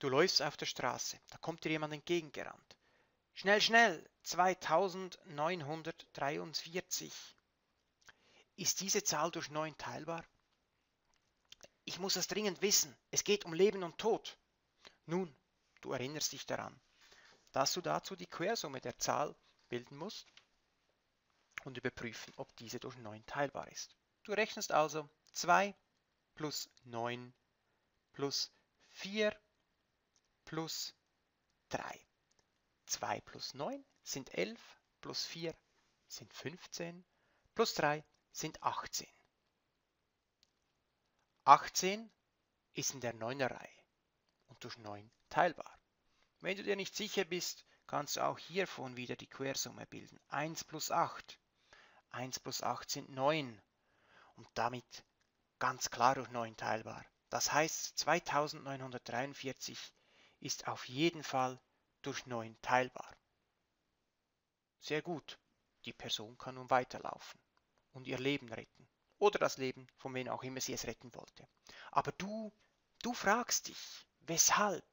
Du läufst auf der Straße, da kommt dir jemand entgegengerannt. Schnell, schnell, 2943. Ist diese Zahl durch 9 teilbar? Ich muss es dringend wissen. Es geht um Leben und Tod. Nun, du erinnerst dich daran, dass du dazu die Quersumme der Zahl bilden musst und überprüfen, ob diese durch 9 teilbar ist. Du rechnest also 2 plus 9 plus 4 plus 3. 2 plus 9 sind 11, plus 4 sind 15, plus 3 sind 18. 18 ist in der 9er Reihe und durch 9 teilbar. Wenn du dir nicht sicher bist, kannst du auch hiervon wieder die Quersumme bilden. 1 plus 8. 1 plus 8 sind 9 und damit ganz klar durch 9 teilbar. Das heißt, 2943 ist auf jeden Fall durch 9 teilbar. Sehr gut, die Person kann nun weiterlaufen und ihr Leben retten oder das Leben von wem auch immer sie es retten wollte. Aber du, du fragst dich, weshalb?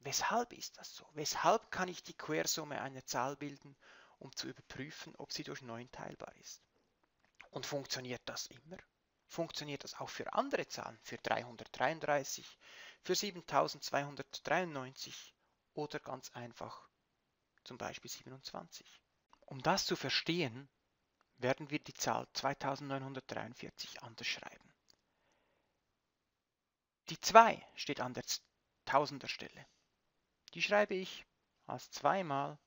Weshalb ist das so? Weshalb kann ich die Quersumme einer Zahl bilden, um zu überprüfen, ob sie durch 9 teilbar ist? Und funktioniert das immer? Funktioniert das auch für andere Zahlen, für 333, für 7293 oder ganz einfach zum Beispiel 27. Um das zu verstehen, werden wir die Zahl 2943 anders schreiben. Die 2 steht an der Tausender Stelle. Die schreibe ich als 2 mal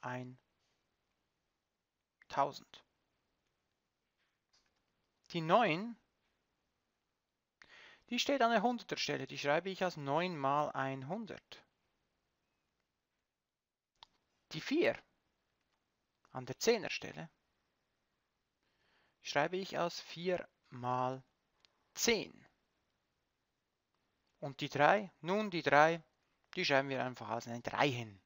ein 1000. Die 9, die steht an der Hunderter Stelle. Die schreibe ich als 9 mal 100. Die 4 an der Zehnerstelle schreibe ich als 4 mal 10. Und die 3, nun die 3, die schreiben wir einfach als eine 3 hin.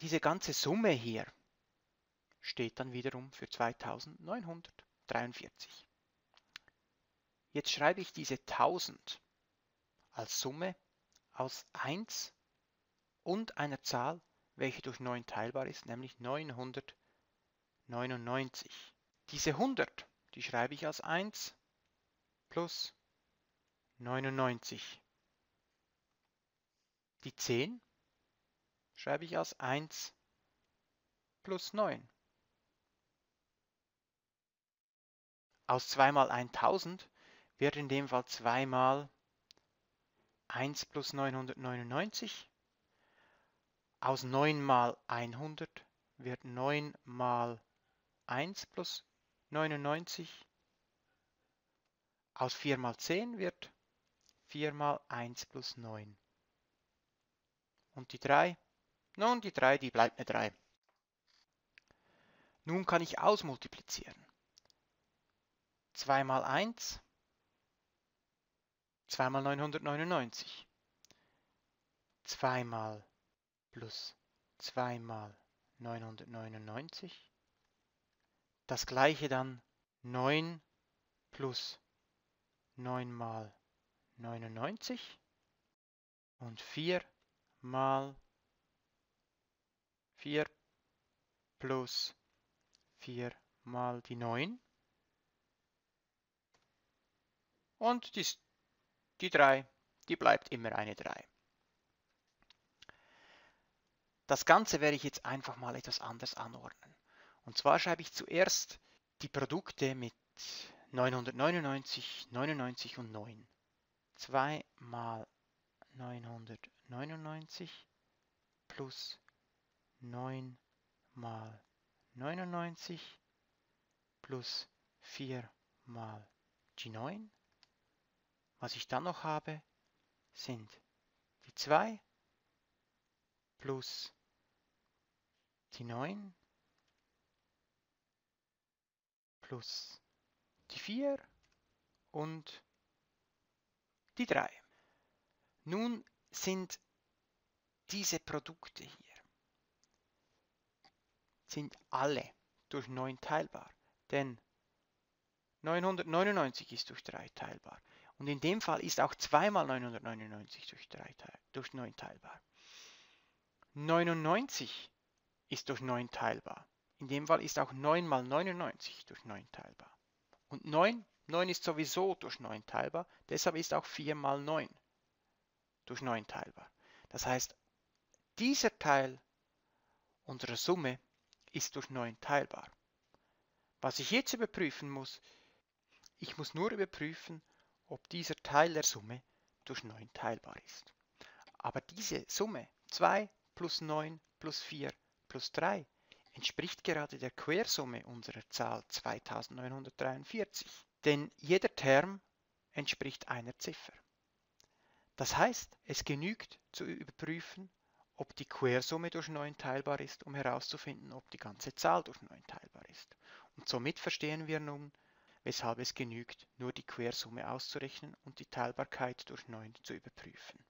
Diese ganze Summe hier steht dann wiederum für 2943. Jetzt schreibe ich diese 1000 als Summe aus 1 und einer Zahl, welche durch 9 teilbar ist, nämlich 999. Diese 100, die schreibe ich als 1 plus 99. Die 10 schreibe ich als 1 plus 9. Aus 2 mal 1000 wird in dem Fall 2 mal 1 plus 999 aus 9 mal 100 wird 9 mal 1 plus 99. Aus 4 mal 10 wird 4 mal 1 plus 9. Und die 3? Nun, die 3, die bleibt eine 3. Nun kann ich ausmultiplizieren. 2 mal 1, 2 mal 999. 2 mal plus 2 mal 999. Das gleiche dann 9 plus 9 mal 99 und 4 mal 4 plus 4 mal die 9 und die, die 3, die bleibt immer eine 3. Das Ganze werde ich jetzt einfach mal etwas anders anordnen. Und zwar schreibe ich zuerst die Produkte mit 999, 99 und 9. 2 mal 999 plus 9 mal 99 plus 4 mal die 9. Was ich dann noch habe, sind die 2 plus die 9 plus die 4 und die 3. Nun sind diese Produkte hier sind alle durch 9 teilbar, denn 999 ist durch 3 teilbar Und in dem Fall ist auch 2 mal 999 durch, 3, durch 9 teilbar. 99 ist durch 9 teilbar. In dem Fall ist auch 9 mal 99 durch 9 teilbar. Und 9, 9 ist sowieso durch 9 teilbar, deshalb ist auch 4 mal 9 durch 9 teilbar. Das heißt, dieser Teil unserer Summe ist durch 9 teilbar. Was ich jetzt überprüfen muss, ich muss nur überprüfen, ob dieser Teil der Summe durch 9 teilbar ist. Aber diese Summe 2 plus 9 plus 4 plus 3 entspricht gerade der Quersumme unserer Zahl 2943, denn jeder Term entspricht einer Ziffer. Das heißt, es genügt zu überprüfen, ob die Quersumme durch 9 teilbar ist, um herauszufinden, ob die ganze Zahl durch 9 teilbar ist. Und somit verstehen wir nun, weshalb es genügt, nur die Quersumme auszurechnen und die Teilbarkeit durch 9 zu überprüfen.